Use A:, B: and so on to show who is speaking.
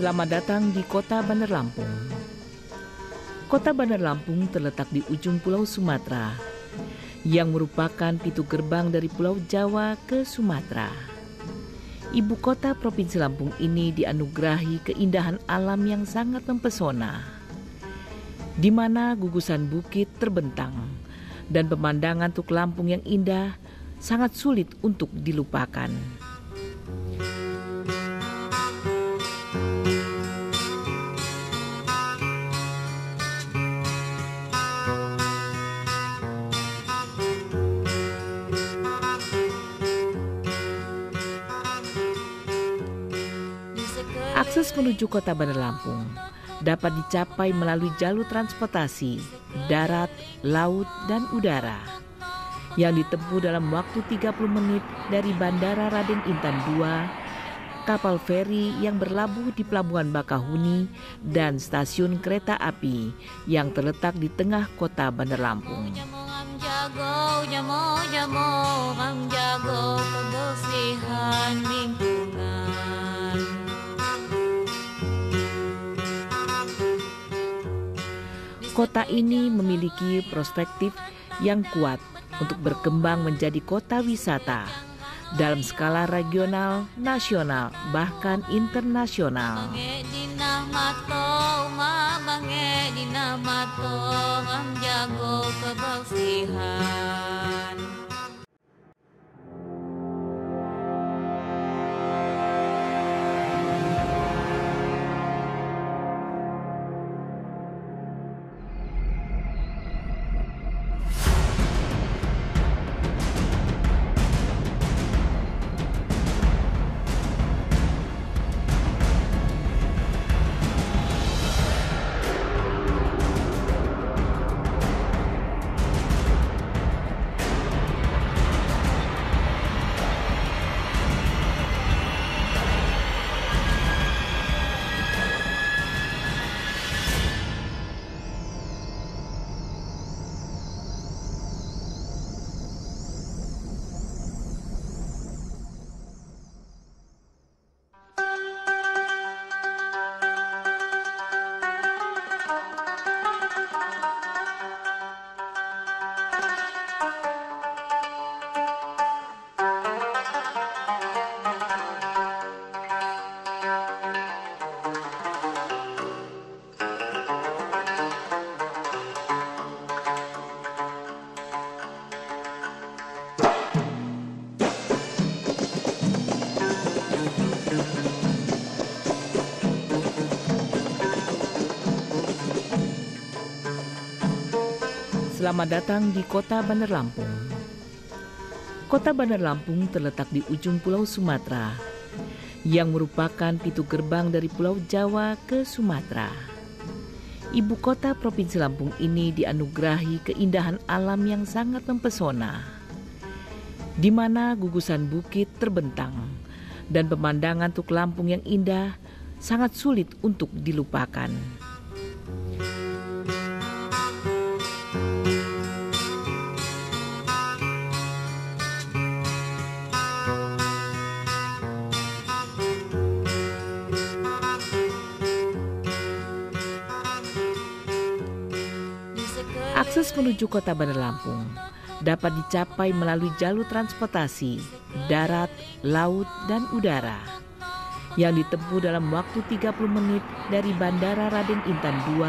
A: Selamat datang di kota Bandar Lampung. Kota Bandar Lampung terletak di ujung Pulau Sumatera, yang merupakan pintu gerbang dari Pulau Jawa ke Sumatera. Ibu kota Provinsi Lampung ini dianugerahi keindahan alam yang sangat mempesona, di mana gugusan bukit terbentang dan pemandangan Tuk Lampung yang indah sangat sulit untuk dilupakan. Akses menuju kota Bandar Lampung dapat dicapai melalui jalur transportasi darat, laut, dan udara yang ditempuh dalam waktu 30 menit dari Bandara Raden Intan II, kapal feri yang berlabuh di Pelabuhan Bakahuni, dan stasiun kereta api yang terletak di tengah kota Bandar Lampung. Jago, jamo, jamo, Kota ini memiliki perspektif yang kuat untuk berkembang menjadi kota wisata dalam skala regional, nasional, bahkan internasional. Selamat datang di kota Bandar Lampung. Kota Bandar Lampung terletak di ujung Pulau Sumatera, yang merupakan pintu gerbang dari Pulau Jawa ke Sumatera. Ibu kota Provinsi Lampung ini dianugerahi keindahan alam yang sangat mempesona, di mana gugusan bukit terbentang dan pemandangan Tuk Lampung yang indah sangat sulit untuk dilupakan. Akses menuju kota Bandar Lampung dapat dicapai melalui jalur transportasi darat, laut, dan udara yang ditempuh dalam waktu 30 menit dari Bandara Raden Intan II,